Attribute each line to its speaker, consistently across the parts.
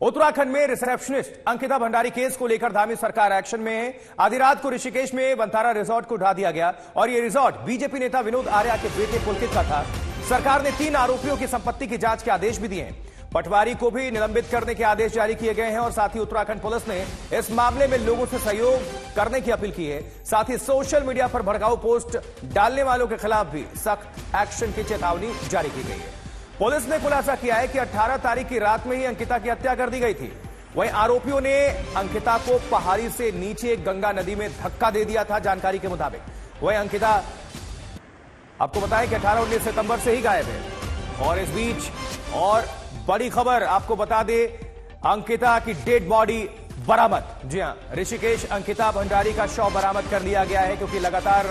Speaker 1: उत्तराखंड में receptionist Ankita Bhandari case को लेकर धामी सरकार एक्शन में है। आधी रात को ऋषिकेश में बंतारा रिजॉर्ट को ढा दिया गया और यह रिजॉर्ट बीजेपी नेता विनोद आर्या के बेटे पुलकित का था। सरकार ने तीन आरोपियों की संपत्ति की जाँच के आदेश भी दिए हैं। पटवारी को भी निलंबित करने के आदेश जारी किए गए हैं और साथ ही उत्तराखंड पुलिस ने इस मामले में लोगों से सहयोग करने की अपील की है। साथ ही सोशल मीडिया पर भड़काऊ पोस्ट डालने वालों के खिलाफ भी सख्त एक्शन की चेतावनी जारी की गई है। पुलिस ने खुलासा किया है कि 18 तारीख की रात में ही अंकिता की हत्या कर दी गई थी। वहीं आरोपियों ने अंकिता को पहाड़ी से नीचे गंगा नदी में धक्का दे दिया था जानकारी के मुताबिक। वहीं अंकिता, आपको बताएँ कि 18 उन्नीस सितंबर से ही गायब है। और इस बीच और बड़ी खबर आपको बता दे, अंकिता की डेड बॉडी बरामद। जी हाँ, ऋषिकेश अंकिता भंडारी का शव बरामद कर लिया गया है क्योंकि लगातार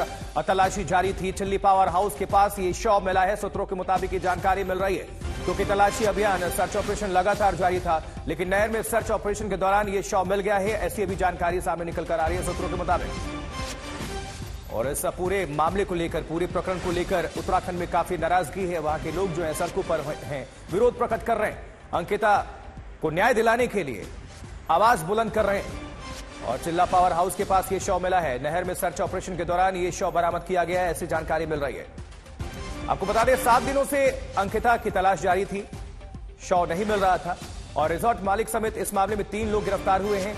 Speaker 1: तलाशी जारी थी। चिल्ली पावर हाउस के पास ये शव मिला है, सूत्रों के मुताबिक ये जानकारी मिल रही है। क्योंकि तलाशी अभियान, सर्च ऑपरेशन लगातार जारी था, लेकिन नहर में सर्च ऑपरेशन के दौरान ये शव मिल गया है, ऐसी अभी जानकारी सामने निकल कर आ रही है सूत्रों के मुताबिक। और इस पूरे मामले को लेकर, पूरे प्रकरण को लेकर उत्तराखंड में काफ़ी नाराज़गी है। वहाँ के लोग जो है, सड़कों पर हैं, विरोध प्रकट कर रहे हैं। अंकिता को न्याय दिलाने के लिए आवाज़ बुलंद कर रहे हैं। और चिल्ला पावर हाउस के पास ये शव मिला है। नहर में सर्च ऑपरेशन के दौरान ये शव बरामद किया गया है, ऐसी जानकारी मिल रही है। आपको बता दें, सात दिनों से अंकिता की तलाश जारी थी। शव नहीं मिल रहा था। और रिजॉर्ट मालिक समेत इस मामले में तीन लोग गिरफ़्तार हुए हैं।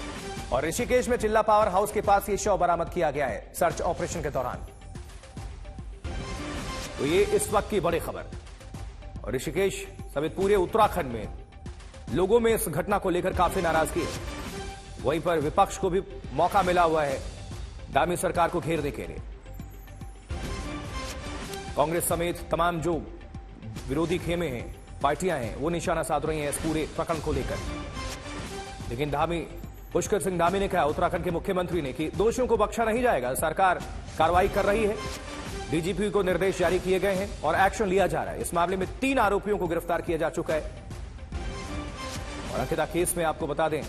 Speaker 1: और ऋषिकेश में चिल्ला पावर हाउस के पास ये शव बरामद किया गया है, सर्च ऑपरेशन के दौरान। तो ये इस वक्त की बड़ी खबर। और ऋषिकेश समेत पूरे उत्तराखंड में लोगों में इस घटना को लेकर काफ़ी नाराज़गी है वहीं पर विपक्ष को भी मौका मिला हुआ है दामी सरकार को घेरने के लिए। कांग्रेस समेत तमाम जो विरोधी खेमे हैं, पार्टियाँ हैं, वो निशाना साध रही हैं इस पूरे प्रकरण को लेकर। लेकिन धामी पुष्कर सिंह धामी ने कहा, उत्तराखंड के मुख्यमंत्री ने कि दोषियों को बख्शा नहीं जाएगा, सरकार कार्रवाई कर रही है। डीजीपी को निर्देश जारी किए गए हैं और एक्शन लिया जा रहा है। इस मामले में तीन आरोपियों को गिरफ़्तार किया जा चुका है। और अंकिता, केस में आपको बता दें,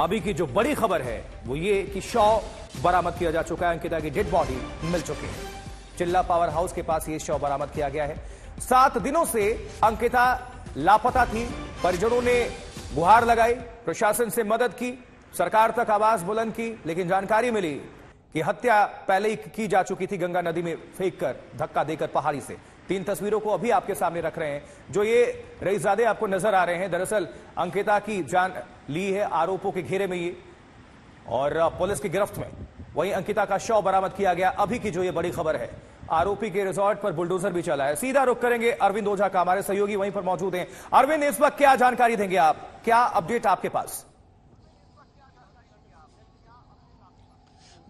Speaker 1: अभी की जो बड़ी खबर है, वो ये कि शव बरामद किया जा चुका है। अंकिता की डेड बॉडी मिल चुकी है। चिल्ला पावर हाउस के पास ये शव बरामद किया गया है। सात दिनों से अंकिता लापता थी, परिजनों ने गुहार लगाई, प्रशासन से मदद की, सरकार तक आवाज़ बुलंद की, लेकिन जानकारी मिली कि हत्या पहले ही की जा चुकी थी गंगा नदी में फेंक कर धक्का देकर पहाड़ी से। तीन तस्वीरों को अभी आपके सामने रख रहे हैं। जो ये रईजादे आपको नज़र आ रहे हैं, दरअसल अंकिता की जान ली है आरोपों के घेरे में ये। और पुलिस की गिरफ्त में। वहीं अंकिता का शव बरामद किया गया। अभी की जो ये बड़ी खबर है। आरोपी के रिजॉर्ट पर बुलडोजर भी चला है। सीधा रुक करेंगे अरविंद ओझा का। हमारे सहयोगी वहीं पर मौजूद हैं। अरविंद, इस वक्त क्या जानकारी देंगे आप? क्या अपडेट आपके पास?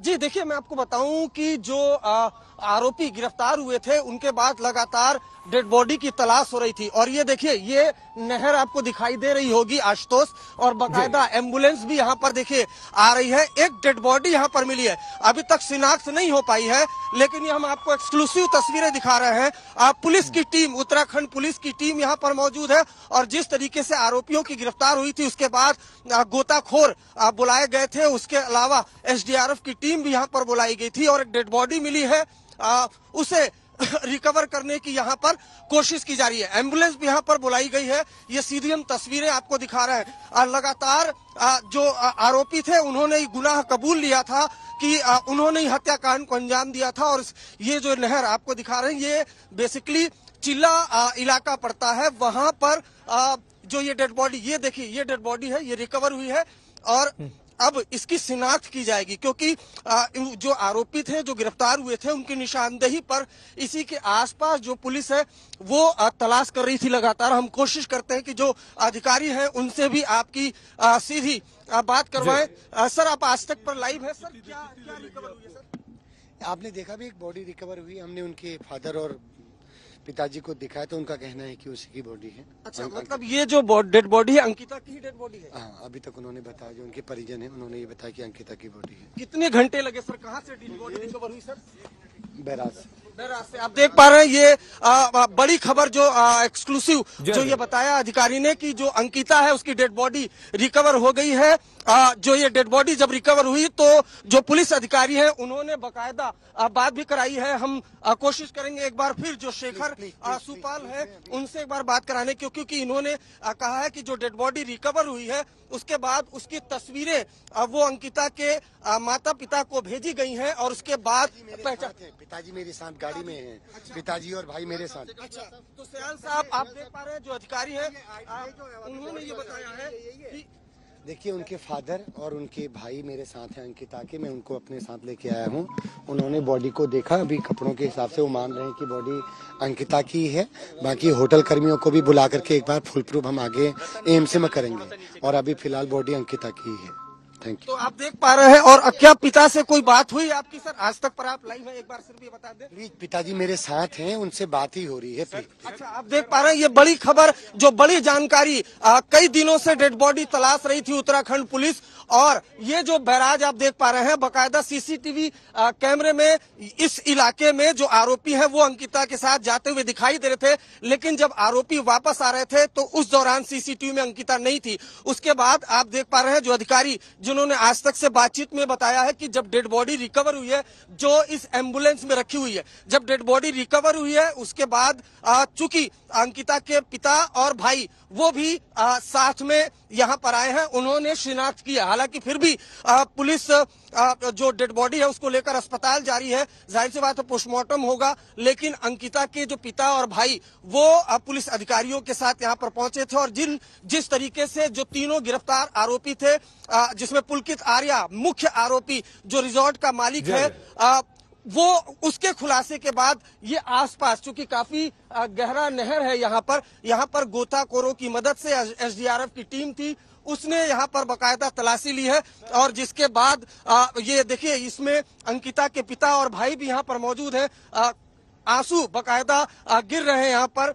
Speaker 2: जी देखिए मैं आपको बताऊँ कि जो आ, आरोपी गिरफ़्तार हुए थे उनके बाद लगातार डेड बॉडी की तलाश हो रही थी। और ये देखिए ये नहर आपको दिखाई दे रही होगी आशुतोष और बाकायदा एंबुलेंस भी यहाँ पर देखिए आ रही है। एक डेड बॉडी यहाँ पर मिली है। अभी तक शिनाख्त नहीं हो पाई है लेकिन ये हम आपको एक्सक्लूसिव तस्वीरें दिखा रहे हैं। आप पुलिस की टीम उत्तराखंड पुलिस की टीम यहाँ पर मौजूद है और जिस तरीके से आरोपियों की गिरफ़्तार हुई थी उसके बाद गोताखोर बुलाए गए थे। उसके अलावा एसडीआरएफ की टीम भी यहाँ पर बुलाई गई थी और एक डेड बॉडी मिली है। आ, उसे रिकवर करने की यहाँ पर कोशिश की जा रही है। एंबुलेंस भी यहाँ पर बुलाई गई है। ये सीधी हम तस्वीरें आपको दिखा रहे हैं। लगातार जो आरोपी थे, उन्होंने गुनाह कबूल लिया था कि उन्होंने ही हत्याकांड को अंजाम दिया था। और ये जो नहर आपको दिखा रहे हैं, ये बेसिकली चिल्ला इलाका पड़ता है। वहाँ पर जो ये डेड बॉडी ये देखिए, ये डेड बॉडी है, ये रिकवर हुई है। और अब इसकी शिनाख्त की जाएगी क्योंकि जो आरोपी थे जो गिरफ़्तार हुए थे उनकी निशानदेही पर इसी के आसपास जो पुलिस है वो तलाश कर रही थी लगातार। हम कोशिश करते हैं कि जो अधिकारी हैं उनसे भी आपकी सीधी बात करवाएँ। सर आप आज तक पर लाइव है सर? क्या क्या रिकवर हुई है सर?
Speaker 3: आपने देखा भी एक बॉडी रिकवर हुई हमने उनके फादर और पिताजी को दिखाया तो उनका कहना है कि उसी की बॉडी है।
Speaker 2: अच्छा मतलब ये जो डेड बॉडी है अंकिता की डेड बॉडी है?
Speaker 3: हाँ अभी तक उन्होंने बताया जो उनके परिजन है उन्होंने ये बताया कि अंकिता की बॉडी है।
Speaker 2: कितने घंटे लगे सर? कहाँ से डेड बॉडी रिकवर हुई सर?
Speaker 3: बैराज।
Speaker 2: आप देख पा रहे हैं ये आ, बड़ी खबर जो एक्सक्लूसिव
Speaker 1: जो
Speaker 2: ये बताया अधिकारी ने कि जो अंकिता है उसकी डेड बॉडी रिकवर हो गई है। आ, जो ये डेड बॉडी जब रिकवर हुई तो जो पुलिस अधिकारी है उन्होंने बकायदा बात भी कराई है। हम आ, कोशिश करेंगे एक बार फिर जो शेखर सुपाल है उनसे एक बार बात कराने की क्योंकि इन्होंने आ, कहा है कि जो डेड बॉडी रिकवर हुई है उसके बाद उसकी तस्वीरें वो अंकिता के माता पिता को भेजी गई हैं और उसके बाद
Speaker 3: पिताजी मेरे साथ गाड़ी में हैं पिताजी और भाई मेरे साथ।
Speaker 2: अच्छा तो सयाल साहब आप देख पा रहे हैं जो अधिकारी है उन्होंने ये बताया है कि
Speaker 3: देखिए उनके फादर और उनके भाई मेरे साथ हैं अंकिता के मैं उनको अपने साथ लेके आया हूँ। उन्होंने बॉडी को देखा अभी कपड़ों के हिसाब से वो मान रहे हैं कि बॉडी अंकिता की है बाकी होटल कर्मियों को भी बुला करके एक बार फुल प्रूफ हम आगे एम्स में करेंगे। और अभी फ़िलहाल बॉडी अंकिता की है। थैंक यू
Speaker 2: तो आप देख पा रहे हैं और क्या पिता से कोई बात हुई आपकी सर? आज तक पर आप लाइव है एक बार सिर्फ़ ये बता दें।
Speaker 3: प्लीज़ पिताजी मेरे साथ हैं उनसे बात ही हो रही है प्लीज़
Speaker 2: अच्छा आप देख पा रहे हैं ये बड़ी खबर जो बड़ी जानकारी आ, कई दिनों से डेड बॉडी तलाश रही थी उत्तराखंड पुलिस और ये जो बैराज आप देख पा रहे हैं बकायदा सीसीटीवी कैमरे में इस इलाके में जो आरोपी है वो अंकिता के साथ जाते हुए दिखाई दे रहे थे लेकिन जब आरोपी वापस आ रहे थे तो उस दौरान सीसीटीवी में अंकिता नहीं थी। उसके बाद आप देख पा रहे हैं जो अधिकारी जिन्होंने आज तक से बातचीत में बताया है कि जब डेड बॉडी रिकवर हुई है, जो इस एंबुलेंस में रखी हुई है, जब डेड बॉडी रिकवर हुई है, उसके बाद चूँकि अंकिता के पिता और भाई वो भी आ, साथ में यहाँ पर आए हैं। उन्होंने शिनाख्त किया। हालाँकि फिर भी आ, पुलिस आ, जो डेड बॉडी है उसको लेकर अस्पताल जारी है। ज़ाहिर सी बात है पोस्टमार्टम होगा लेकिन अंकिता के जो पिता और भाई वो आ, पुलिस अधिकारियों के साथ यहाँ पर पहुँचे थे और जिन जिस तरीके से जो तीनों गिरफ़्तार आरोपी थे जिसमें पुलकित आर्या मुख्य आरोपी जो रिजॉर्ट का मालिक है वो उसके खुलासे के बाद ये आसपास चूँकि काफ़ी गहरा नहर है यहाँ पर यहाँ पर गोताखोरों की मदद से एसडीआरएफ की टीम थी उसने यहाँ पर बकायदा तलाशी ली है और जिसके बाद आ, ये देखिए इसमें अंकिता के पिता और भाई भी यहाँ पर मौजूद है आँसू बकायदा गिर रहे हैं यहाँ पर।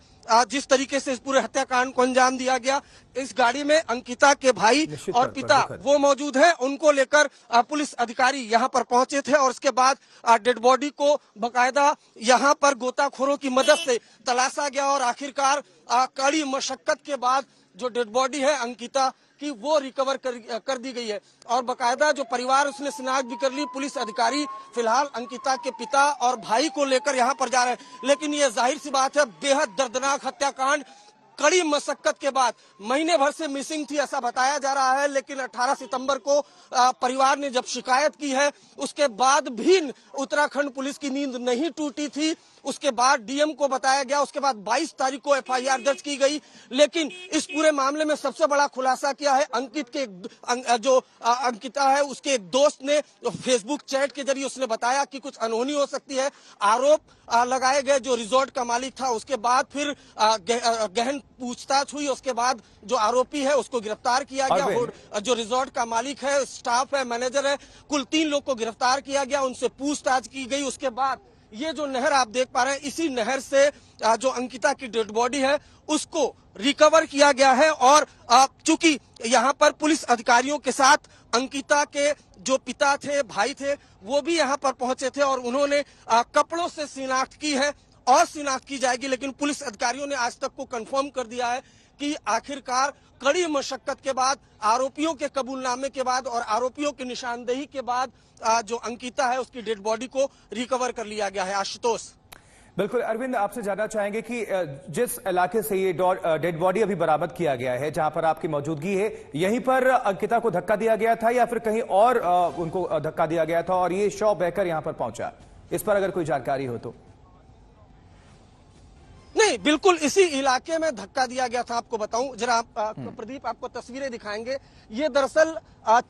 Speaker 2: जिस तरीके से इस पूरे हत्याकांड को अंजाम दिया गया इस गाड़ी में अंकिता के भाई और पिता वो मौजूद है। उनको लेकर पुलिस अधिकारी यहाँ पर पहुँचे थे और उसके बाद डेड बॉडी को बकायदा यहाँ पर गोताखोरों की मदद से तलाशा गया और आखिरकार कड़ी मशक्कत के बाद जो डेड बॉडी है अंकिता की वो रिकवर कर, कर दी गई है। और बकायदा जो परिवार उसने शिनाख्त भी कर ली पुलिस अधिकारी फ़िलहाल अंकिता के पिता और भाई को लेकर यहाँ पर जा रहे हैं। लेकिन ये ज़ाहिर सी बात है बेहद दर्दनाक हत्याकांड कड़ी मशक्कत के बाद महीने भर से मिसिंग थी ऐसा बताया जा रहा है। लेकिन 18 सितंबर को परिवार ने जब शिकायत की है उसके बाद भी उत्तराखंड पुलिस की नींद नहीं टूटी थी। उसके बाद डीएम को बताया गया उसके बाद 22 तारीख को एफआईआर दर्ज की गई। लेकिन इस पूरे मामले में सबसे बड़ा खुलासा किया है? अंकित के अं- जो अंकिता है उसके एक दोस्त ने फेसबुक चैट के ज़रिए उसने बताया कि कुछ अनहोनी हो सकती है। आरोप लगाए गए जो रिजॉर्ट का मालिक था उसके बाद फिर गहन पूछताछ हुई उसके बाद जो आरोपी है उसको गिरफ़्तार किया गया। जो रिजॉर्ट का मालिक है स्टाफ है मैनेजर है कुल तीन लोग को गिरफ़्तार किया गया उनसे पूछताछ की गई। उसके बाद ये जो नहर आप देख पा रहे हैं, इसी नहर से जो अंकिता की डेड बॉडी है, उसको रिकवर किया गया है और चूँकि यहाँ पर पुलिस अधिकारियों के साथ अंकिता के जो पिता थे, भाई थे, वो भी यहाँ पर पहुँचे थे और उन्होंने कपड़ों से शिनाख्त की है और शिनाख्त की जाएगी, लेकिन पुलिस अधिकारियों ने आज तक को कंफर्म कर दिया है कि आखिरकार कड़ी मशक्कत के बाद, आरोपियों के कबूलनामे के बाद और आरोपियों की निशानदेही के बाद जो अंकिता है, उसकी डेड बॉडी को रिकवर कर लिया गया है। आशुतोष।
Speaker 1: बिल्कुल, अरविंद, आपसे जानना चाहेंगे कि जिस इलाके से ये डेड बॉडी अभी बरामद किया गया है, जहाँ पर आपकी मौजूदगी है, यहीं पर अंकिता को धक्का दिया गया था या फिर कहीं और उनको धक्का दिया गया था और ये शव बहकर यहाँ पर पहुँचा? इस पर अगर कोई जानकारी हो तो।
Speaker 2: नहीं बिल्कुल इसी इलाके में धक्का दिया गया था आपको बताऊँ। जरा आप, प्रदीप आपको तस्वीरें दिखाएँगे। ये दरअसल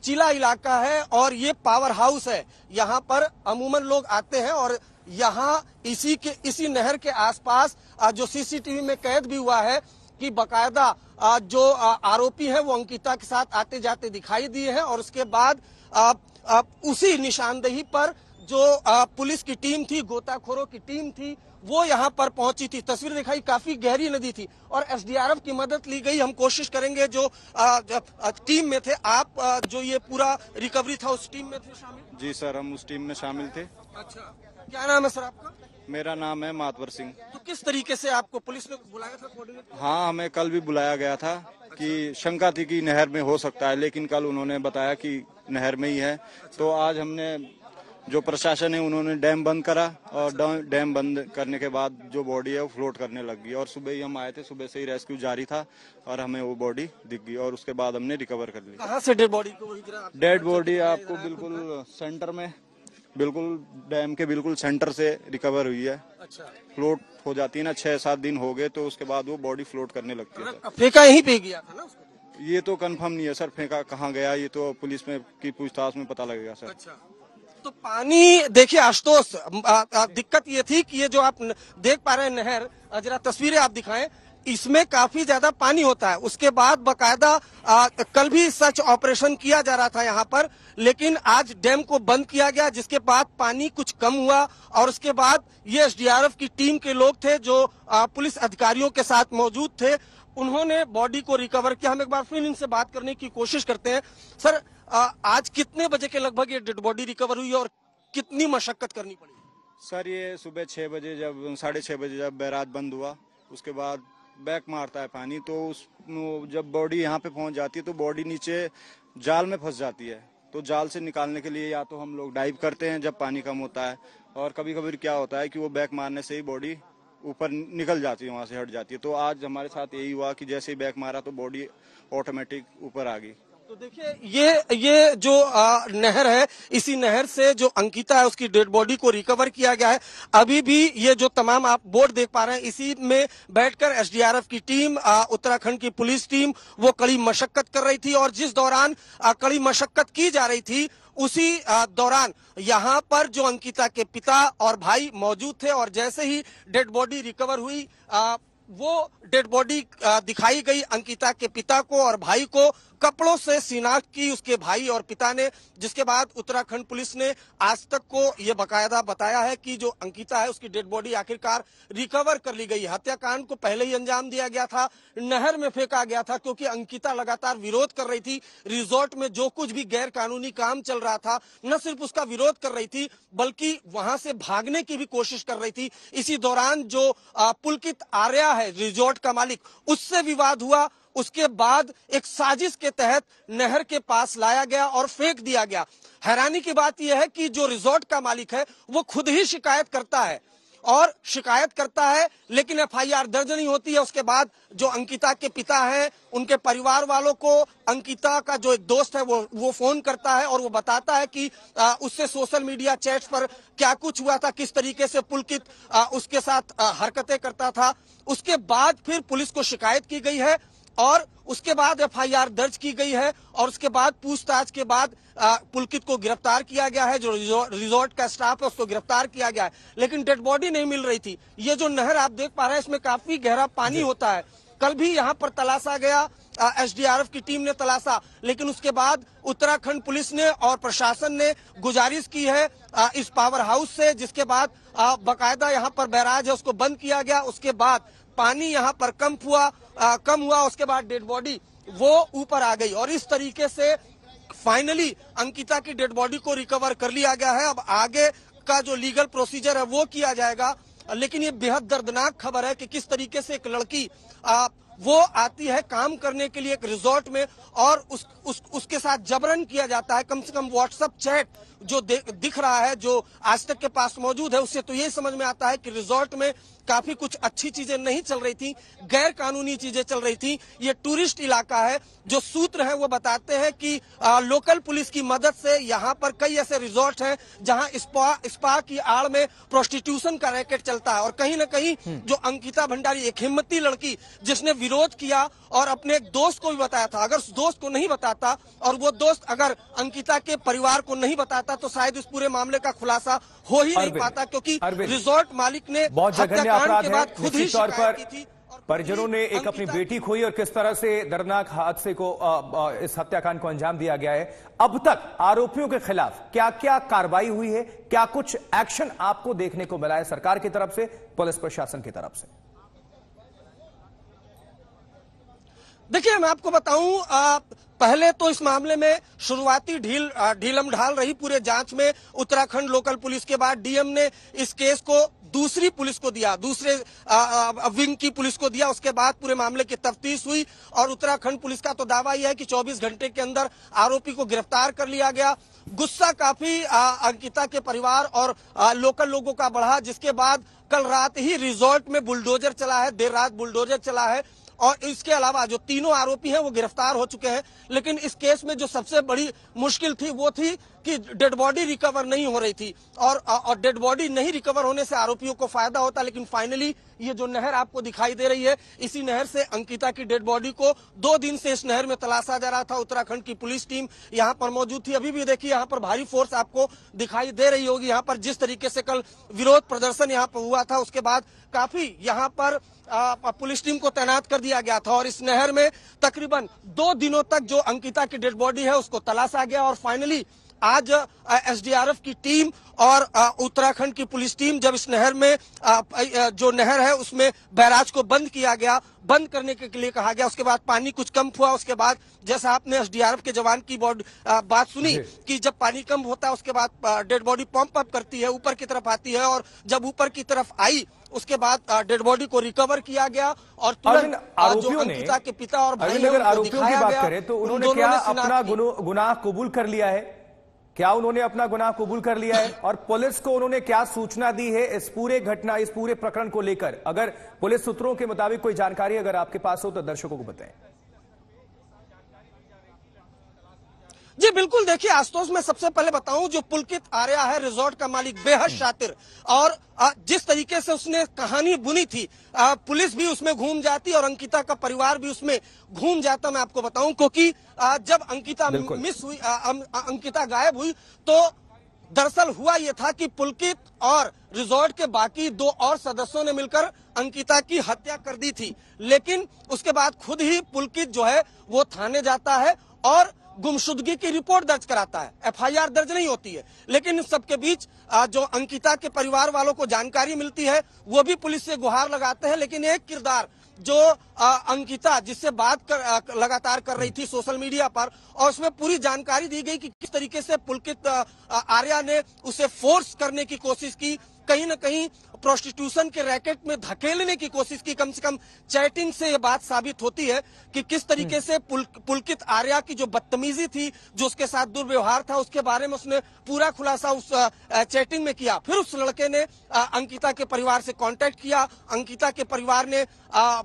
Speaker 2: चिला इलाका है और ये पावर हाउस है। यहाँ पर अमूमन लोग आते हैं और यहाँ इसी के इसी नहर के आसपास जो सीसीटीवी में कैद भी हुआ है कि बकायदा जो आरोपी है वो अंकिता के साथ आते जाते दिखाई दिए हैं और उसके बाद उसी निशानदेही पर जो पुलिस की टीम थी गोताखोरों की टीम थी वो यहाँ पर पहुँची थी। तस्वीर दिखाई काफ़ी गहरी नदी थी और एसडीआरएफ की मदद ली गई। हम कोशिश करेंगे जो आ, टीम में थे आप आ, जो ये पूरा रिकवरी था उस टीम में थे शामिल?
Speaker 4: जी सर हम उस टीम में शामिल थे।
Speaker 2: अच्छा। क्या नाम है सर आपका?
Speaker 4: मेरा नाम है मातवर सिंह।
Speaker 2: तो किस तरीके से आपको पुलिस ने बुलाया था कोऑर्डिनेटर
Speaker 4: हाँ हमें कल भी बुलाया गया था कि शंका थी कि नहर में हो सकता है लेकिन कल उन्होंने बताया कि नहर में ही है। तो आज हमने जो प्रशासन है उन्होंने डैम बंद करा और डैम बंद करने के बाद जो बॉडी है वो फ्लोट करने लग गई। और सुबह ही हम आए थे सुबह से ही रेस्क्यू जारी था और हमें वो बॉडी दिख गई और उसके बाद हमने रिकवर कर ली।
Speaker 2: कहाँ से डेड बॉडी
Speaker 4: डेड बॉडी आपको? बिल्कुल सेंटर में बिल्कुल डैम के बिल्कुल सेंटर से रिकवर हुई है।
Speaker 2: अच्छा।
Speaker 4: फ्लोट हो जाती है ना छह सात दिन हो गए तो उसके बाद वो बॉडी फ्लोट करने लगती है।
Speaker 2: फेंका यहीं पे गया था ना उसको?
Speaker 4: ये तो कंफर्म नहीं है सर फेंका कहाँ गया? ये तो पुलिस में की पूछताछ में पता लगेगा सर।
Speaker 2: अच्छा। तो पानी देखिए आशुतोष दिक्कत ये थी कि ये जो आप देख पा रहे हैं नहर जरा तस्वीरें आप दिखाएँ इसमें काफ़ी ज़्यादा पानी होता है। उसके बाद बकायदा कल भी सच ऑपरेशन किया जा रहा था यहाँ पर लेकिन आज डैम को बंद किया गया जिसके बाद पानी कुछ कम हुआ और उसके बाद ये एसडीआरएफ की टीम के लोग थे जो आ, पुलिस अधिकारियों के साथ मौजूद थे। उन्होंने बॉडी को रिकवर किया। हम एक बार फिर इनसे बात करने की कोशिश करते हैं। सर आ, आज कितने बजे के लगभग ये डेड बॉडी रिकवर हुई और कितनी मशक्कत करनी पड़ी?
Speaker 4: सर ये सुबह छह बजे जब साढ़े छह बजे जब बैराज बंद हुआ उसके बाद बैक मारता है पानी तो उस जब बॉडी यहाँ पे पहुँच जाती है तो बॉडी नीचे जाल में फंस जाती है। तो जाल से निकालने के लिए या तो हम लोग डाइव करते हैं जब पानी कम होता है और कभी कभी क्या होता है कि वो बैक मारने से ही बॉडी ऊपर निकल जाती है वहाँ से हट जाती है। तो आज हमारे साथ यही हुआ कि जैसे ही बैक मारा तो बॉडी ऑटोमेटिक ऊपर आ गई।
Speaker 2: तो देखिए ये ये जो आ, नहर है इसी नहर से जो अंकिता है उसकी डेड बॉडी को रिकवर किया गया है। अभी भी ये जो तमाम आप बोर्ड देख पा रहे हैं इसी में बैठकर एसडीआरएफ की टीम उत्तराखंड की पुलिस टीम वो कड़ी मशक्कत कर रही थी और जिस दौरान आ, कड़ी मशक्कत की जा रही थी उसी दौरान यहाँ पर जो अंकिता के पिता और भाई मौजूद थे और जैसे ही डेड बॉडी रिकवर हुई वो डेड बॉडी दिखाई गई अंकिता के पिता को और भाई को कपड़ों से शिनाख्त की उसके भाई और पिता ने, जिसके बाद उत्तराखंड पुलिस ने आज तक को ये बकायदा बताया है कि जो अंकिता है, उसकी डेड बॉडी आखिरकार रिकवर कर ली गई हत्याकांड को पहले ही अंजाम दिया गया था, नहर में फेंका गया था, क्योंकि अंकिता लगातार विरोध कर रही थी। रिजॉर्ट में जो कुछ भी गैर कानूनी काम चल रहा था, न सिर्फ़ उसका विरोध कर रही थी, बल्कि वहाँ से भागने की भी कोशिश कर रही थी। इसी दौरान जो पुलकित आर्या है, रिजोर्ट का मालिक, उससे विवाद हुआ। उसके बाद एक साजिश के तहत नहर के पास लाया गया और फेंक दिया गया। हैरानी की बात यह है कि जो रिजॉर्ट का मालिक है वो खुद ही शिकायत करता है और शिकायत करता है लेकिन एफआईआर दर्ज नहीं होती है। उसके बाद जो अंकिता के पिता हैं उनके परिवार वालों को अंकिता का जो एक दोस्त है वो वो फ़ोन करता है और वो बताता है कि आ, उससे सोशल मीडिया चैट पर क्या कुछ हुआ था किस तरीके से पुलकित आ, उसके साथ हरकतें करता था। उसके बाद फिर पुलिस को शिकायत की गई है और उसके बाद एफआईआर दर्ज की गई है और उसके बाद पूछताछ के बाद पुलकित को गिरफ़्तार किया गया है जो रिजॉर्ट का स्टाफ है उसको गिरफ़्तार किया गया है। लेकिन डेड बॉडी नहीं मिल रही थी। ये जो नहर आप देख पा रहे हैं इसमें काफ़ी गहरा पानी होता है। कल भी यहाँ पर तलाशा गया एसडीआरएफ की टीम ने तलाशा। लेकिन उसके बाद उत्तराखंड पुलिस ने और प्रशासन ने गुजारिश की है आ, इस पावर हाउस से जिसके बाद आ, बकायदा यहाँ पर बैराज है उसको बंद किया गया। उसके बाद पानी यहाँ पर कम हुआ आ, कम हुआ उसके बाद डेड बॉडी वो ऊपर आ गई और इस तरीके से फाइनली अंकिता की डेड बॉडी को रिकवर कर लिया गया है। अब आगे का जो लीगल प्रोसीजर है वो किया जाएगा लेकिन ये बेहद दर्दनाक खबर है कि किस तरीके से एक लड़की आ, वो आती है काम करने के लिए एक रिजॉर्ट में और उस, उस उसके साथ जबरन किया जाता है। कम से कम व्हाट्सएप चैट जो दिख रहा है जो आज तक के पास मौजूद है उससे तो ये समझ में आता है कि रिजॉर्ट में काफ़ी कुछ अच्छी चीज़ें नहीं चल रही थी गैर कानूनी चीज़ें चल रही थी। ये टूरिस्ट इलाका है जो सूत्र है वो बताते हैं कि आ, लोकल पुलिस की मदद से यहाँ पर कई ऐसे रिजॉर्ट हैं जहाँ स्पा स्पा की आड़ में प्रोस्टिट्यूशन का रैकेट चलता है। और कहीं ना कहीं जो अंकिता भंडारी एक हिम्मती लड़की जिसने विरोध किया और अपने एक दोस्त को भी बताया था अगर उस दोस्त को नहीं बताता और वो दोस्त अगर अंकिता के परिवार को नहीं बताता तो शायद इस पूरे मामले का खुलासा हो ही नहीं पाता क्योंकि रिजॉर्ट मालिक ने
Speaker 1: बहुत जघन्य अपराध है।
Speaker 2: खुद ही
Speaker 1: तौर पर परिजनों ने एक अपनी बेटी खोई और किस तरह से दर्दनाक हादसे को इस हत्याकांड को अंजाम दिया गया है। अब तक आरोपियों के खिलाफ क्या क्या कार्रवाई हुई है? क्या कुछ एक्शन आपको देखने को मिला है सरकार की तरफ़ से पुलिस प्रशासन की तरफ़ से?
Speaker 2: देखिए मैं आपको बताऊँ आ, पहले तो इस मामले में शुरुआती ढील ढीलम ढाल रही पूरे जाँच में। उत्तराखंड लोकल पुलिस के बाद डीएम ने इस केस को दूसरी पुलिस को दिया दूसरे आ, आ, विंग की पुलिस को दिया। उसके बाद पूरे मामले की तफ्तीश हुई और उत्तराखंड पुलिस का तो दावा यह है कि 24 घंटे के अंदर आरोपी को गिरफ़्तार कर लिया गया। गुस्सा काफ़ी आ, अंकिता के परिवार और लोकल लोगों का बढ़ा जिसके बाद कल रात ही रिजॉर्ट में बुलडोजर चला है देर रात बुलडोजर चला है। और इसके अलावा जो तीनों आरोपी हैं, वो गिरफ़्तार हो चुके हैं। लेकिन इस केस में जो सबसे बड़ी मुश्किल थी, वो थी कि डेड बॉडी रिकवर नहीं हो रही थी। और और डेड बॉडी नहीं रिकवर होने से आरोपियों को फ़ायदा होता, लेकिन फाइनली ये जो नहर आपको दिखाई दे रही है, इसी नहर से अंकिता की डेड बॉडी को दो दिन से इस नहर में तलाशा जा रहा था। उत्तराखंड की पुलिस टीम यहाँ पर मौजूद थी। अभी भी देखिए, यहाँ पर भारी फोर्स आपको दिखाई दे रही होगी। यहाँ पर जिस तरीके से कल विरोध प्रदर्शन यहाँ पर हुआ था, उसके बाद काफ़ी यहाँ पर पुलिस टीम को तैनात कर दिया गया था और इस नहर में तकरीबन दो दिनों तक जो अंकिता की डेड बॉडी है उसको तलाशा गया और फाइनली आज एसडीआरएफ की टीम और उत्तराखंड की पुलिस टीम जब इस नहर में जो नहर है उसमें बैराज को बंद किया गया बंद करने के लिए कहा गया। उसके बाद पानी कुछ कम हुआ। उसके बाद जैसा आपने एसडीआरएफ के जवान की बात सुनी कि जब पानी कम होता है उसके बाद डेड बॉडी पंप अप करती है ऊपर की तरफ़ आती है और जब ऊपर की तरफ़ आई उसके बाद डेड बॉडी को रिकवर किया गया और तुरंत
Speaker 1: आरोपियों ने के पिता और भाई अगर आरोपियों की बात करें तो उन्होंने क्या अपना गुनाह कबूल कर लिया है? क्या उन्होंने अपना गुनाह कबूल कर लिया है? और पुलिस को उन्होंने क्या सूचना दी है इस पूरे घटना इस पूरे प्रकरण को लेकर? अगर पुलिस सूत्रों के मुताबिक कोई जानकारी अगर आपके पास हो तो दर्शकों को बताएँ।
Speaker 2: जी बिल्कुल देखिए आशुतोष मैं सबसे पहले बताऊँ जो पुलकित आर्या है रिजॉर्ट का मालिक बेहद शातिर। और जिस तरीके से उसने कहानी बुनी थी पुलिस भी उसमें घूम जाती और अंकिता का परिवार भी उसमें घूम जाता मैं आपको बताऊँ क्योंकि जब अंकिता मिस हुई अंकिता गायब हुई तो दरअसल हुआ यह था कि पुलकित और रिजॉर्ट के बाकी दो और सदस्यों ने मिलकर अंकिता की हत्या कर दी थी। लेकिन उसके बाद खुद ही पुलकित जो है वो थाने जाता है और गुमशुदगी की रिपोर्ट दर्ज कराता है। एफआईआर दर्ज नहीं होती है। लेकिन सबके बीच जो अंकिता के परिवार वालों को जानकारी मिलती है वो भी पुलिस से गुहार लगाते हैं। लेकिन एक किरदार जो अंकिता जिससे बात कर, लगातार कर रही थी सोशल मीडिया पर और उसमें पूरी जानकारी दी गई कि किस तरीके से पुलकित आर्या ने उसे फोर्स करने की कोशिश की कहीं ना कहीं प्रोस्टिट्यूशन के रैकेट में धकेलने की कोशिश की। कम से कम चैटिंग से ये बात साबित होती है कि किस तरीके से पुल, पुलकित आर्या की जो बदतमीजी थी जो उसके साथ दुर्व्यवहार था उसके बारे में उसने पूरा खुलासा उस चैटिंग में किया। फिर उस लड़के ने अंकिता के परिवार से कांटेक्ट किया। अंकिता के परिवार ने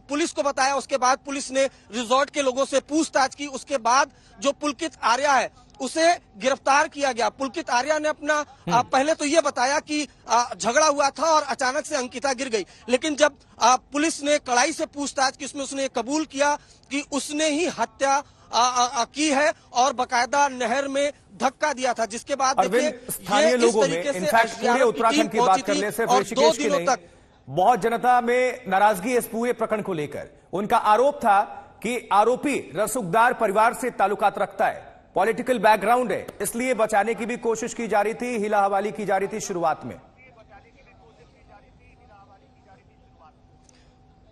Speaker 2: पुलिस को बताया। उसके बाद पुलिस ने रिजॉर्ट के लोगों से पूछताछ की। उसके बाद जो पुलकित आर्या है उसे गिरफ़्तार किया गया। पुलकित आर्या ने अपना हम्म। पहले तो ये बताया कि झगड़ा हुआ था और अचानक से अंकिता गिर गई। लेकिन जब पुलिस ने कड़ाई से पूछताछ की उसमें उसने कबूल किया कि उसने ही हत्या आ, आ, आ, की है और बकायदा नहर में धक्का दिया था जिसके बाद
Speaker 1: स्थानीय लोगों में इनफैक्ट पूरे उत्तराखंड की बात कर ले सिर्फ़ ऋषिकेश की नहीं बहुत जनता में नाराज़गी इस पूरे प्रकरण को लेकर। उनका आरोप था कि आरोपी रसूखदार परिवार से ताल्लुकात रखता है पॉलिटिकल बैकग्राउंड है इसलिए बचाने की भी कोशिश की जा रही थी हिला हवाली की जा रही थी शुरुआत में।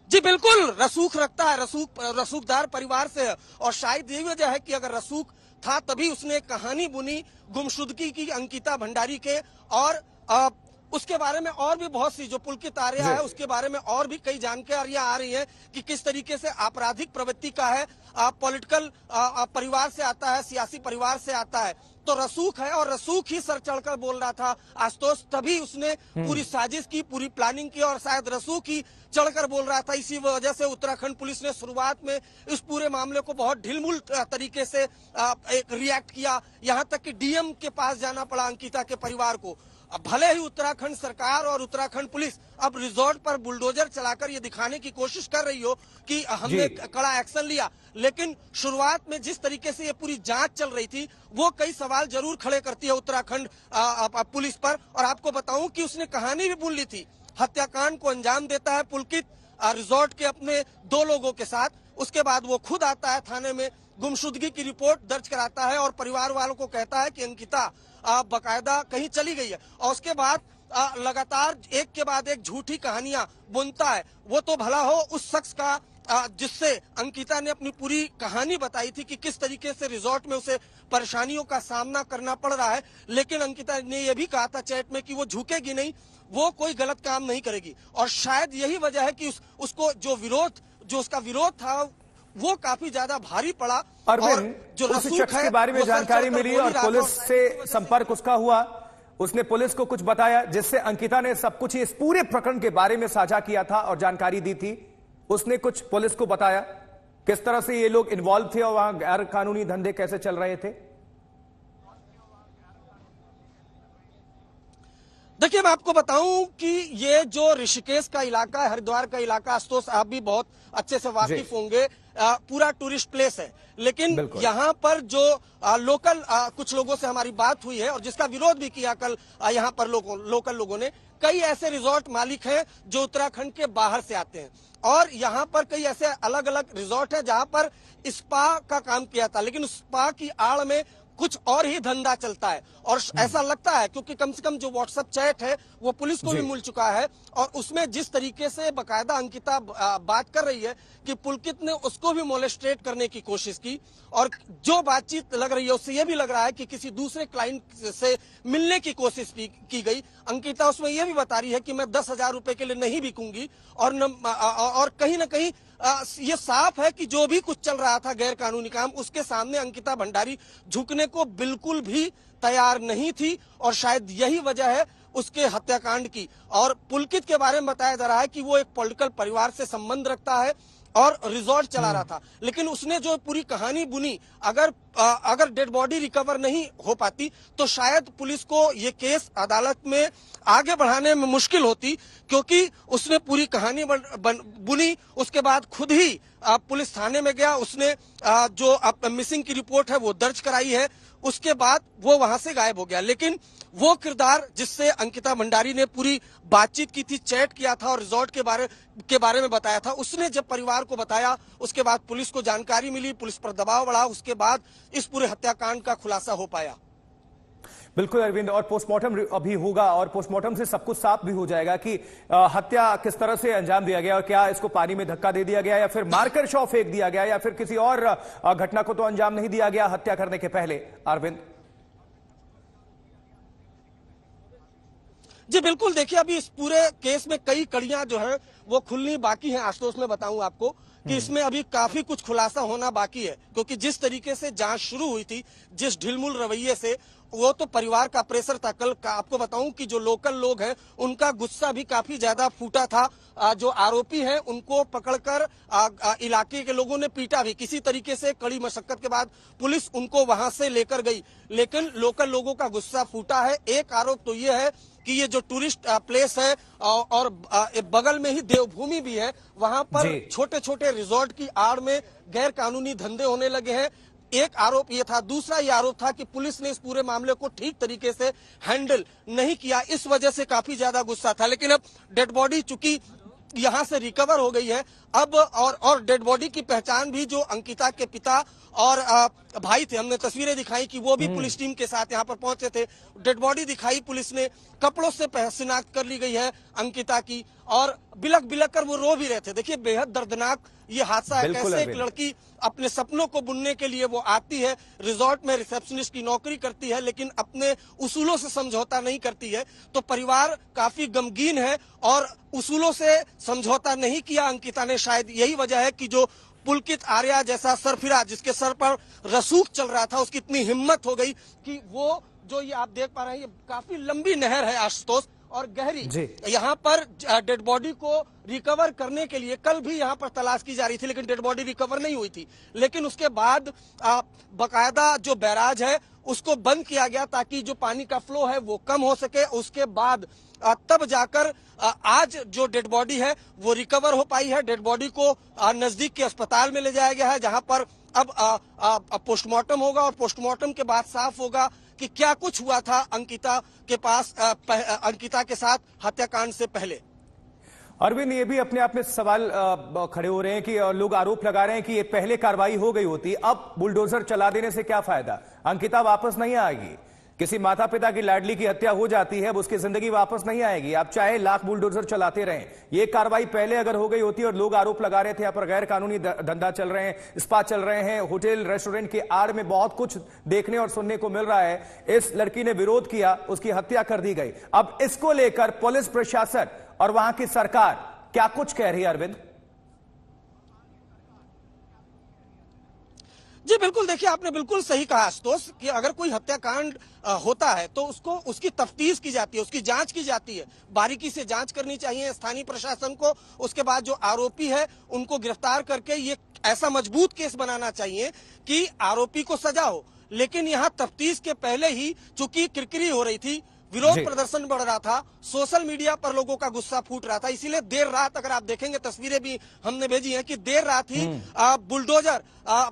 Speaker 2: जी, बिल्कुल, रसूख रखता है, रसूख, रसूखदार परिवार से और शायद यही वजह है कि अगर रसूख था, तभी उसने कहानी बुनी, गुमशुदगी की अंकिता भंडारी के, और उसके बारे में और भी बहुत सी जो पुल की आर्या है उसके बारे में और भी कई जानकारियाँ आ रही है कि किस तरीके से आपराधिक प्रवृत्ति का है पॉलिटिकल परिवार से आता है सियासी परिवार से आता है तो रसूख है और रसूख ही सर चढ़कर बोल रहा था आशुतोष तभी उसने हम्म। पूरी साजिश की पूरी प्लानिंग की और शायद रसूख ही चढ़कर बोल रहा था। इसी वजह से उत्तराखंड पुलिस ने शुरुआत में इस पूरे मामले को बहुत ढिलमुल तरीके से एक रिएक्ट किया। यहाँ तक कि डीएम के पास जाना पड़ा अंकिता के परिवार को। अब भले ही उत्तराखंड सरकार और उत्तराखंड पुलिस अब रिजॉर्ट पर बुलडोजर चलाकर ये दिखाने की कोशिश कर रही हो कि हमने कड़ा एक्शन लिया लेकिन शुरुआत में जिस तरीके से ये पूरी जाँच चल रही थी वो कई सवाल ज़रूर खड़े करती है उत्तराखंड पुलिस पर। और आपको बताऊँ कि उसने कहानी भी बुन ली थी। हत्याकांड को अंजाम देता है पुलकित रिजॉर्ट के अपने दो लोगों के साथ। उसके बाद वो खुद आता है थाने में गुमशुदगी की रिपोर्ट दर्ज कराता है और परिवार वालों को कहता है कि अंकिता बकायदा कहीं चली गई है। और उसके बाद लगातार एक के बाद एक झूठी कहानियाँ बुनता है। वो तो भला हो उस शख्स का जिससे अंकिता ने अपनी पूरी कहानी बताई थी कि किस तरीके से रिजॉर्ट में उसे परेशानियों का सामना करना पड़ रहा है। लेकिन अंकिता ने यह भी कहा था चैट में कि वो झुकेगी नहीं वो कोई गलत काम नहीं करेगी। और शायद यही वजह है कि उस, उसको जो विरोध जो उसका विरोध था वो काफ़ी ज़्यादा भारी पड़ा और
Speaker 1: अरविंद
Speaker 2: जो
Speaker 1: उस
Speaker 2: रसूख
Speaker 1: शख्स के बारे में जानकारी मिली और पुलिस से संपर्क उसका हुआ। उसने पुलिस को कुछ बताया जिससे अंकिता ने सब कुछ इस पूरे प्रकरण के बारे में साझा किया था और जानकारी दी थी। उसने कुछ पुलिस को बताया किस तरह से ये लोग इन्वॉल्व थे और वहाँ गैर कानूनी धंधे कैसे चल रहे थे?
Speaker 2: देखिए मैं आपको बताऊँ कि ये जो ऋषिकेश का इलाका है हरिद्वार का इलाका आशुतोष आप भी बहुत अच्छे से वाकिफ होंगे। आ, पूरा टूरिस्ट प्लेस है। लेकिन यहाँ पर जो आ, लोकल आ, कुछ लोगों से हमारी बात हुई है और जिसका विरोध भी किया कल यहाँ पर लोगों लोकल लोगों ने कई ऐसे रिजॉर्ट मालिक हैं जो उत्तराखंड के बाहर से आते हैं। और यहाँ पर कई ऐसे अलग अलग रिजॉर्ट है जहाँ पर स्पा का काम किया था। लेकिन उस स्पा की आड़ में कुछ और ही धंधा चलता है। और ऐसा लगता है क्योंकि कम से कम जो व्हाट्सएप चैट है वो पुलिस को भी मिल चुका है। और उसमें जिस तरीके से बकायदा अंकिता बात कर रही है कि पुलकित ने उसको भी मोलेस्ट्रेट करने की कोशिश की और जो बातचीत लग रही है उससे यह भी लग रहा है कि किसी दूसरे क्लाइंट से मिलने की कोशिश की, की गई। अंकिता उसमें यह भी बता रही है कि मैं दस हज़ार रुपए के लिए नहीं बिकूँगी और न, और कहीं ना कहीं ये साफ़ है कि जो भी कुछ चल रहा था गैर कानूनी काम, उसके सामने अंकिता भंडारी झुकने को बिल्कुल भी तैयार नहीं थी और शायद यही वजह है उसके हत्याकांड की। और पुलकित के बारे में बताया जा रहा है कि वो एक पॉलिटिकल परिवार से संबंध रखता है और रिजॉर्ट चला रहा था। लेकिन उसने जो पूरी कहानी बुनी अगर आ, अगर डेड बॉडी रिकवर नहीं हो पाती तो शायद पुलिस को ये केस अदालत में आगे बढ़ाने में मुश्किल होती क्योंकि उसने पूरी कहानी बन, बन, बुनी उसके बाद खुद ही आ, पुलिस थाने में गया उसने आ, जो मिसिंग की रिपोर्ट है वो दर्ज कराई है उसके बाद वो वहाँ से गायब हो गया। लेकिन वो किरदार जिससे अंकिता भंडारी ने पूरी बातचीत की थी, चैट किया था और रिजॉर्ट के बारे के बारे में बताया था। उसने जब परिवार को बताया, उसके बाद पुलिस को जानकारी मिली, पुलिस पर दबाव बढ़ा, उसके बाद इस पूरे हत्याकांड का खुलासा हो पाया।
Speaker 1: बिल्कुल अरविंद, और पोस्टमार्टम अभी होगा और पोस्टमार्टम से सब कुछ साफ़ भी हो जाएगा कि हत्या किस तरह से अंजाम दिया गया और क्या इसको पानी में धक्का दे दिया गया या फिर मारकर शव फेंक दिया गया या फिर किसी और घटना को तो अंजाम नहीं दिया गया हत्या करने के पहले। अरविंद।
Speaker 2: जी बिल्कुल। देखिए अभी इस पूरे केस में कई कड़ियाँ जो है वो खुलनी बाकी है। आशुतोष में बताऊँ आपको कि इसमें अभी काफ़ी कुछ खुलासा होना बाकी है क्योंकि जिस तरीके से जाँच शुरू हुई थी जिस ढिलमुल रवैये से वो तो परिवार का प्रेशर था। कल का आपको बताऊँ कि जो लोकल लोग हैं उनका गुस्सा भी काफ़ी ज़्यादा फूटा था। जो आरोपी हैं उनको पकड़कर इलाके के लोगों ने पीटा भी। किसी तरीके से कड़ी मशक्कत के बाद पुलिस उनको वहाँ से लेकर गई। लेकिन लोकल लोगों का गुस्सा फूटा है। एक आरोप तो ये है कि ये जो टूरिस्ट प्लेस है और, बगल में ही देवभूमि भी है वहाँ पर छोटे छोटे रिजोर्ट की आड़ में गैर कानूनी धंधे होने लगे हैं। एक आरोप ये था। दूसरा ये आरोप था कि पुलिस ने इस पूरे मामले को ठीक तरीके से हैंडल नहीं किया। इस वजह से काफ़ी ज़्यादा गुस्सा था। लेकिन अब डेड बॉडी चूँकि यहाँ से रिकवर हो गई है। अब और और डेड बॉडी की पहचान भी जो अंकिता के पिता और भाई थे हमने तस्वीरें दिखाई कि वो भी पुलिस टीम के साथ यहाँ पर पहुँचे थे। डेड बॉडी दिखाई पुलिस ने कपड़ों से शिनाख्त कर ली गई है अंकिता की और बिलक बिलक कर वो रो भी रहे थे। देखिए बेहद दर्दनाक ये हादसा है। कैसे एक। लड़की अपने सपनों को बुनने के लिए वो आती है रिजॉर्ट में रिसेप्शनिस्ट की नौकरी करती है, लेकिन अपने उसूलों से समझौता नहीं करती है। तो परिवार काफ़ी गमगीन है और उसूलों से समझौता नहीं किया अंकिता ने। शायद यही वजह है कि जो पुलकित आर्या जैसा सरफिरा जिसके सर पर रसूख चल रहा था, उसकी इतनी हिम्मत हो गई कि वो जो ये आप देख पा रहे हैं, ये काफ़ी लंबी नहर है आशुतोष। और गहरी। यहाँ पर डेड बॉडी को रिकवर करने के लिए कल भी यहाँ पर तलाश की जा रही थी लेकिन डेड बॉडी रिकवर नहीं हुई थी। लेकिन उसके बाद बकायदा जो बैराज है उसको बंद किया गया ताकि जो पानी का फ्लो है वो कम हो सके। उसके बाद तब जाकर आज जो डेड बॉडी है वो रिकवर हो पाई है। डेड बॉडी को नज़दीक के अस्पताल में ले जाया गया है जहाँ पर अब पोस्टमार्टम होगा और पोस्टमार्टम के बाद साफ़ होगा। कि क्या कुछ हुआ था अंकिता के पास अंकिता के साथ हत्याकांड से पहले?
Speaker 1: अरविंद, ये भी अपने आप में सवाल खड़े हो रहे हैं कि लोग आरोप लगा रहे हैं कि ये पहले कार्रवाई हो गई होती, अब बुलडोजर चला देने से क्या फ़ायदा? अंकिता वापस नहीं आएगी। किसी माता पिता की लाडली की हत्या हो जाती है, अब उसकी ज़िंदगी वापस नहीं आएगी। आप चाहे लाख बुलडोजर चलाते रहें। ये कार्रवाई पहले अगर हो गई होती और लोग आरोप लगा रहे थे, यहाँ पर गैर कानूनी धंधा चल रहे हैं, स्पा चल रहे हैं, होटल, रेस्टोरेंट की आड़ में बहुत कुछ देखने और सुनने को मिल रहा है। इस लड़की ने विरोध किया, उसकी हत्या कर दी गई। अब इसको लेकर पुलिस प्रशासन और वहाँ की सरकार क्या कुछ कह रही है, अरविंद?
Speaker 2: जी, बिल्कुल, देखिए, आपने बिल्कुल सही कहा, आशुतोष, कि अगर कोई हत्याकांड होता है तो उसको, उसकी तफ्तीश की जाती है, उसकी जाँच की जाती है। बारीकी से जाँच करनी चाहिए स्थानीय प्रशासन को, उसके बाद जो आरोपी है, उनको गिरफ़्तार करके ये ऐसा मज़बूत केस बनाना चाहिए कि आरोपी को सजा हो। लेकिन यहाँ तफ्तीश के पहले ही, चूँकि किरकिरी हो रही थी विरोध प्रदर्शन बढ़ रहा था सोशल मीडिया पर लोगों का गुस्सा फूट रहा था इसीलिए देर रात अगर आप देखेंगे तस्वीरें भी हमने भेजी हैं कि देर रात ही हम्म। बुलडोजर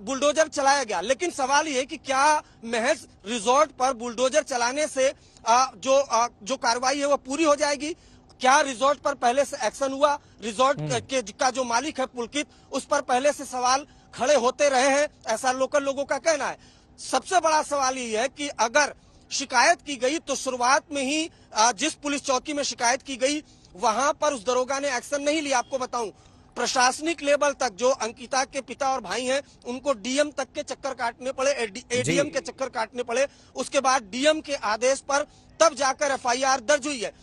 Speaker 2: बुलडोजर चलाया गया। लेकिन सवाल ये कि क्या महज रिजॉर्ट पर बुलडोजर चलाने से आ, जो आ, जो कार्रवाई है वो पूरी हो जाएगी? क्या रिजॉर्ट पर पहले से एक्शन हुआ? Resort hmm. के का जो मालिक है पुलकित उस पर पहले से सवाल खड़े होते रहे हैं? ऐसा लोकल लोगों का कहना है। सबसे बड़ा सवाल ये है कि अगर शिकायत की गई तो शुरुआत में ही जिस पुलिस चौकी में शिकायत की गई वहाँ पर उस दरोगा ने एक्शन नहीं लिया। आपको बताऊँ प्रशासनिक लेवल तक जो अंकिता के पिता और भाई हैं उनको डीएम तक के चक्कर काटने पड़े एडीएम के चक्कर काटने पड़े। उसके बाद डीएम के आदेश पर तब जाकर एफआईआर दर्ज हुई है।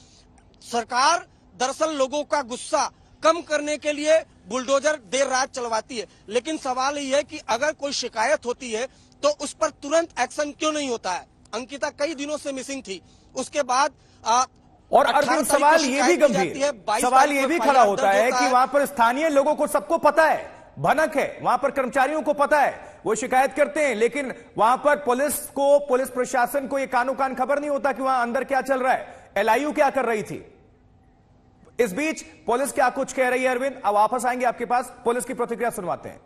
Speaker 2: सरकार दरअसल लोगों का गुस्सा कम करने के लिए बुलडोजर देर रात चलवाती है। लेकिन सवाल यह है कि अगर कोई शिकायत होती है तो उस पर तुरंत एक्शन क्यों नहीं होता है? अंकिता कई दिनों से मिसिंग थी। उसके बाद आ,
Speaker 1: और अर्जुन सवाल ये भी गंभीर। सवाल ये भी खड़ा होता है कि वहाँ पर स्थानीय लोगों को सबको पता है भनक है। वहाँ पर कर्मचारियों को पता है वो शिकायत करते हैं लेकिन वहाँ पर पुलिस को पुलिस प्रशासन को ये कानो कान खबर नहीं होता कि वहाँ अंदर क्या चल रहा है। एलआईयू क्या कर रही थी? इस बीच पुलिस क्या कुछ कह रही है अरविंद? अब वापस आएँगे आपके पास। पुलिस की प्रतिक्रिया सुनवाते हैं।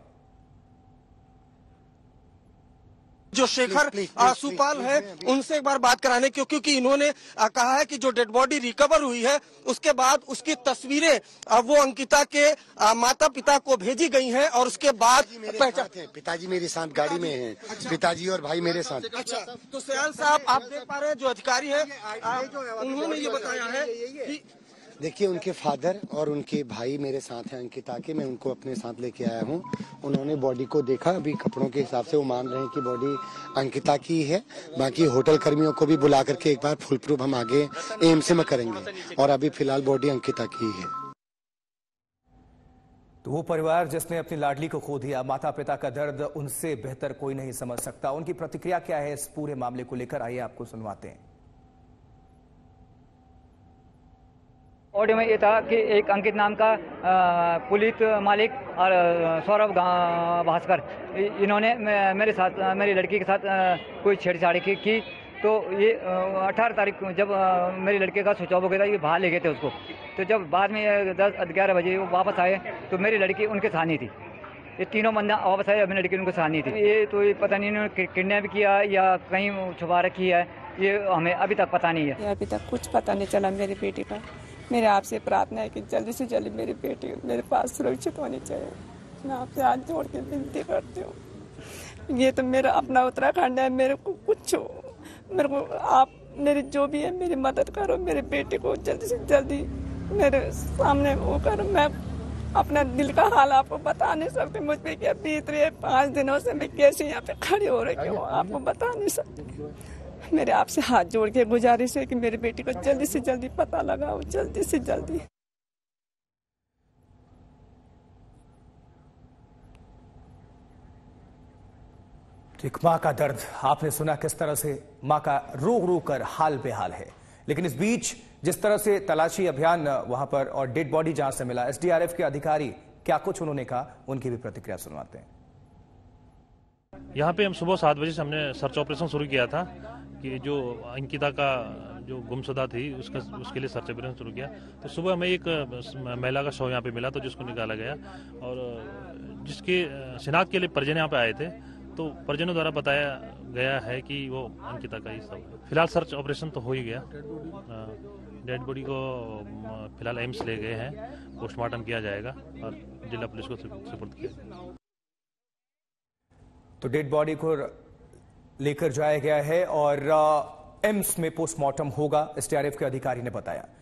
Speaker 2: जो शेखर सुपाल है उनसे एक बार बात कराने की क्योंकि इन्होंने कहा है कि जो डेड बॉडी रिकवर हुई है उसके बाद उसकी तस्वीरें वो अंकिता के माता पिता को भेजी गई हैं और उसके बाद
Speaker 3: पिताजी मेरे साथ गाड़ी में हैं। अच्छा। पिताजी और भाई मेरे साथ।
Speaker 2: अच्छा तो सयाल साहब आप देख पा रहे हैं जो अधिकारी है उन्होंने ये बताया है कि
Speaker 3: देखिए, उनके फादर और उनके भाई मेरे साथ हैं, अंकिता के, मैं उनको अपने साथ लेके आया हूँ। उन्होंने बॉडी को देखा, अभी कपड़ों के हिसाब से वो मान रहे हैं कि बॉडी अंकिता की है बाकी होटल कर्मियों को भी बुला करके एक बार फुल प्रूफ हम आगे एम्स में करेंगे। और अभी फ़िलहाल बॉडी अंकिता की है
Speaker 1: तो वो परिवार जिसने अपनी लाडली को खो दिया माता पिता का दर्द, उनसे बेहतर कोई नहीं समझ सकता। उनकी प्रतिक्रिया क्या है इस पूरे मामले को लेकर? आइए, आपको सुनवाते हैं।
Speaker 5: ऑडियो में ये था कि एक अंकित नाम का पुलिस मालिक और सौरभ भास्कर इन्होंने मेरे साथ मेरी लड़की के साथ कोई छेड़छाड़ी की, की। तो ये अठारह तारीख को जब मेरी लड़के का स्विच ऑफ़ हो गया था ये बाहर ले गए थे उसको। तो जब बाद में दस ग्यारह बजे वो वापस आए तो मेरी लड़की उनके साथ नहीं थी। ये तीनों बंदा वापस आए मेरी लड़की उनके साथ नहीं थी। ये तो ये पता नहीं इन्होंने किडनैप किया या कहीं छुपा रखी है ये हमें अभी तक पता नहीं है।
Speaker 6: अभी तक कुछ पता नहीं चला मेरी बेटी का मेरे आपसे प्रार्थना है कि जल्दी से जल्दी मेरी बेटी मेरे पास सुरक्षित होनी चाहिए। मैं आपसे हाथ जोड़ के विनती करती हूँ। ये तो मेरा अपना उत्तराखंड है मेरे को कुछ हो। मेरे को आप मेरी जो भी है मेरी मदद करो मेरे बेटे को जल्दी से जल्दी मेरे सामने वो करो। मैं अपना दिल का हाल आपको बता नहीं सकती मुझ पर क्या बीत रही है? पाँच दिनों से मैं कैसे यहाँ पे खड़ी हो रही हूँ? आपको बता नहीं सकती। मेरे आपसे हाथ जोड़ के गुजारिश है कि मेरे बेटी को जल्दी से जल्दी पता लगाओ जल्दी से जल्दी।
Speaker 1: एक माँ का दर्द आपने सुना किस तरह से माँ का रो रो कर हाल बेहाल है। लेकिन इस बीच जिस तरह से तलाशी अभियान वहाँ पर और डेड बॉडी जहाँ से मिला एसडीआरएफ के अधिकारी क्या कुछ उन्होंने कहा? उनकी भी प्रतिक्रिया सुनवाते हैं।
Speaker 7: यहाँ पे हम सुबह सात बजे से हमने सर्च ऑपरेशन शुरू किया था। कि जो अंकिता का जो गुमशुदा थी, उसका, उसके लिए सर्च ऑपरेशन शुरू किया। तो सुबह हमें एक महिला का शव यहाँ पे मिला तो जिसको निकाला गया। और जिसके शिनाख्त के लिए परिजन यहाँ पे आए थे तो परिजनों द्वारा बताया गया है कि वो अंकिता का ही शव फ़िलहाल सर्च ऑपरेशन तो हो ही गया। डेड बॉडी को फ़िलहाल एम्स ले गए हैं। पोस्टमार्टम किया जाएगा और जिला पुलिस को सुपुर्द किया
Speaker 1: तो डेड बॉडी को लेकर जाया गया है और एम्स में पोस्टमार्टम होगा एसटीआरएफ के अधिकारी ने बताया।